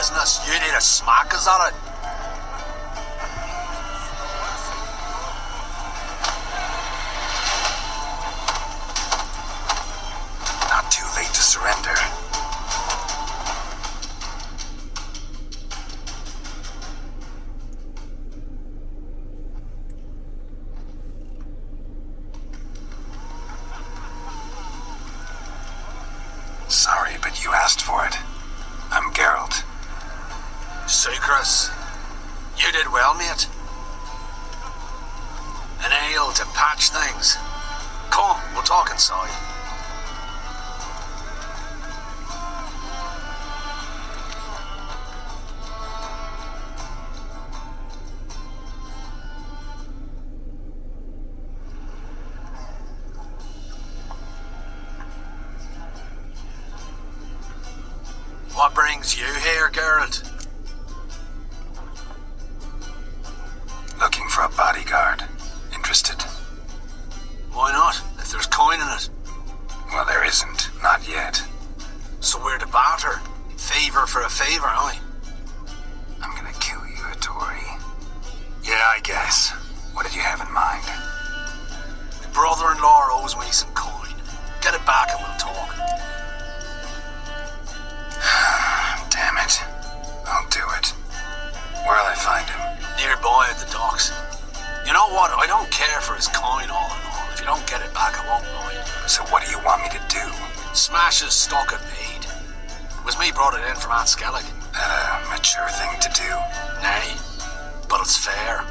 business. You need a smackers at it. things you hear, Geralt. at the docks. You know what? I don't care for his coin all in all. If you don't get it back, I won't mind. So what do you want me to do? Smash his stock of need. It was me brought it in from An Skellig. Uh, mature thing to do. Nay, but it's fair.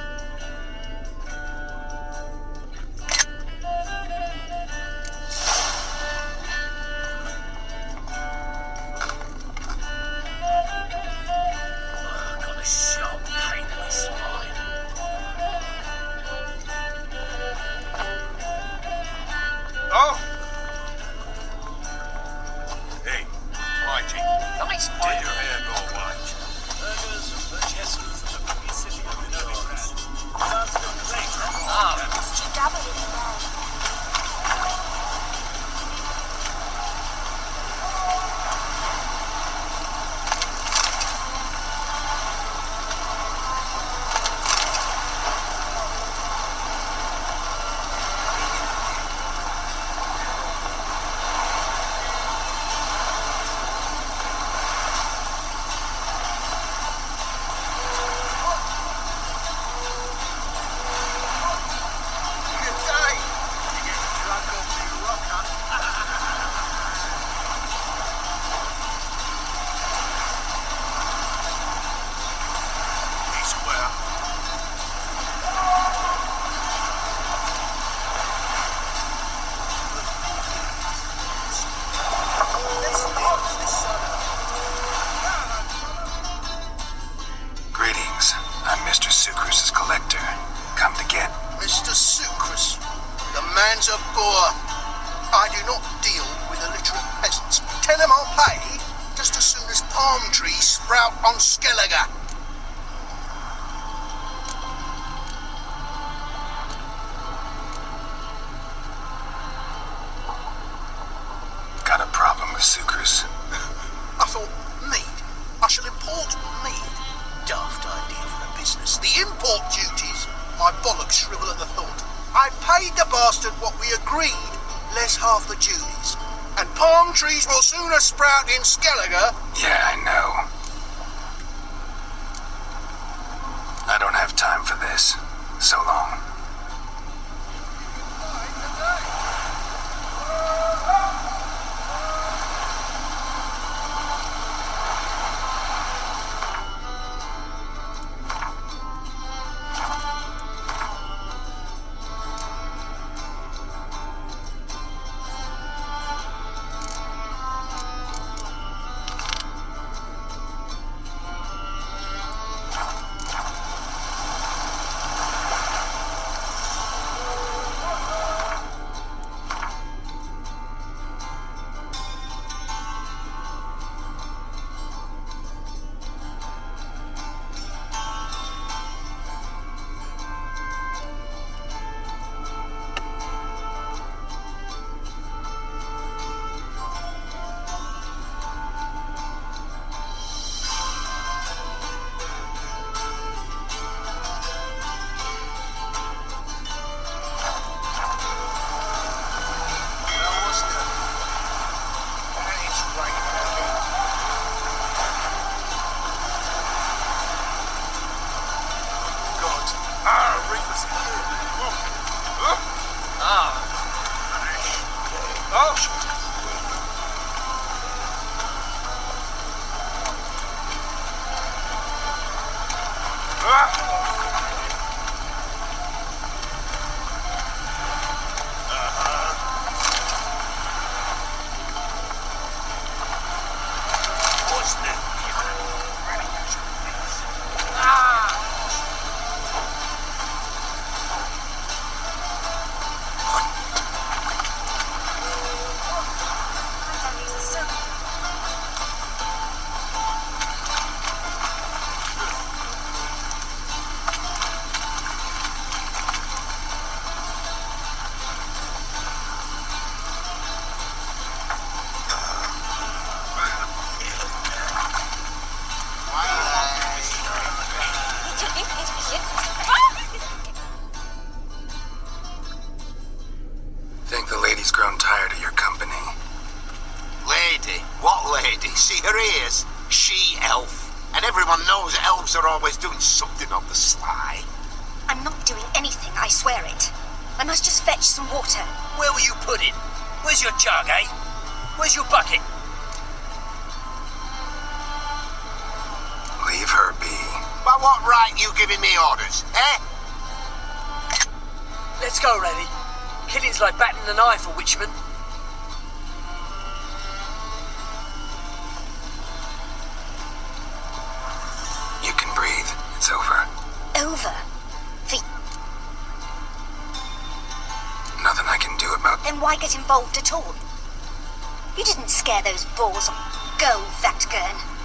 less half the duties. And palm trees will sooner sprout in Skellige. Yeah, I know. I don't have time for this. So long. Eh? Where's your bucket? Leave her be. By what right you giving me orders, eh? Let's go, Reddy. Killing's like batting an eye for Witchman. You can breathe. It's over. Over. For Nothing I can do about then why get involved at all? You didn't scare those balls. Go, Vatgern.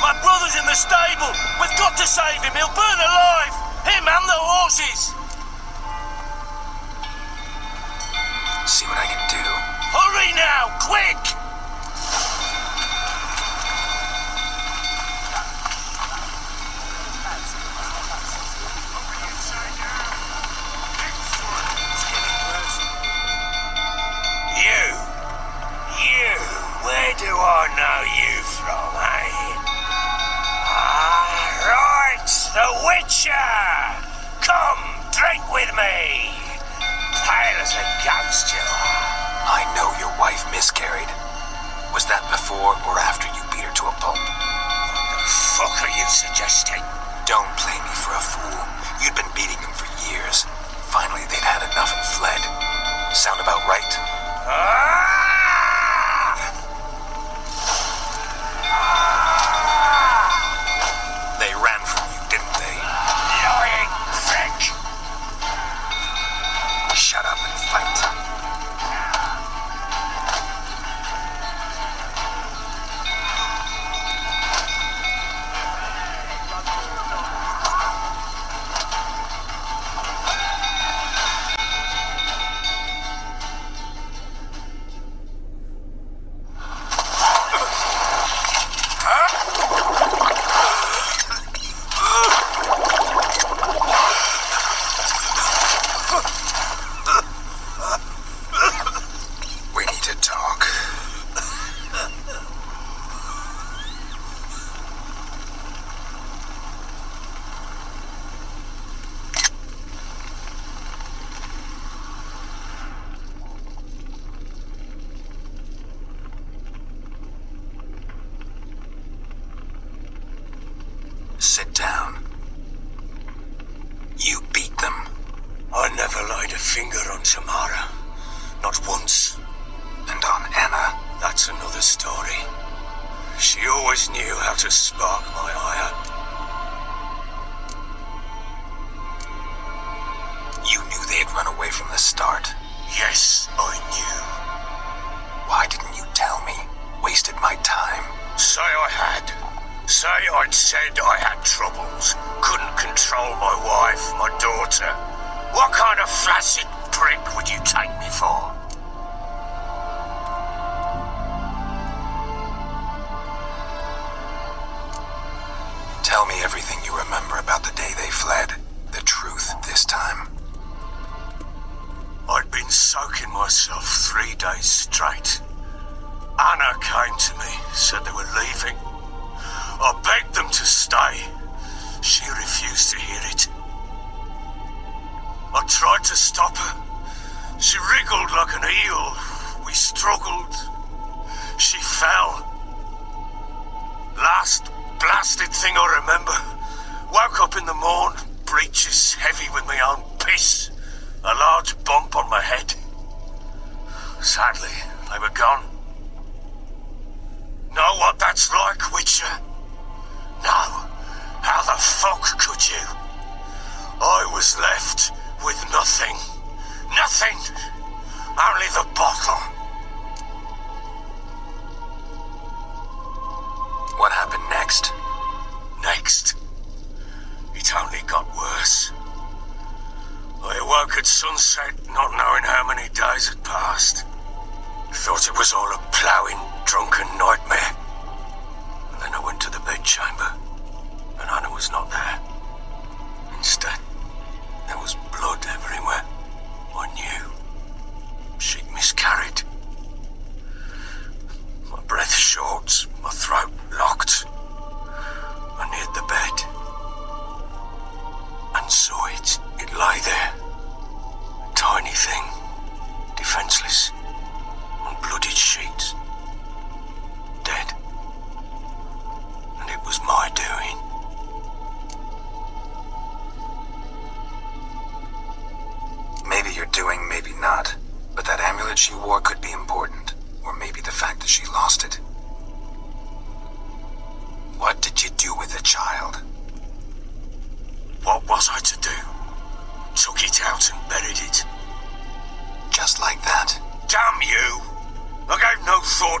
My brother's in the stable. We've got to save him. He'll burn alive. Him and the horses. See what I can do. Hurry now, quick! Don't play me for a fool. You'd been beating them for years. Finally, they'd had enough and fled. Sound about right? Ah! struggled like an eel. We struggled. She fell. Last blasted thing I remember. Woke up in the morn, breeches heavy with my own piss. A large bump on my head. Sadly, they were gone. Know what that's like, Witcher? No. How the fuck could you? I was left with nothing. Nothing! Only the bottle. What happened next? Next? It only got worse. I awoke at sunset, not knowing how many days had passed. Thought it was all a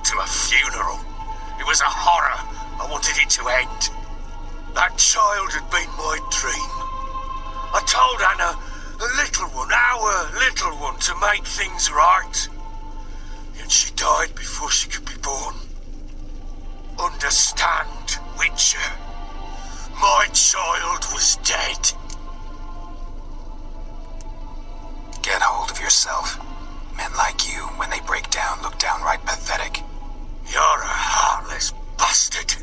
to a funeral. It was a horror. I wanted it to end. That child had been my dream. I told Anna, the little one, our little one, to make things right. Yet she died before she could be born. Understand, Witcher. My child was dead. Get hold of yourself. Men like you, when they break down, look downright pathetic. You're a heartless bastard.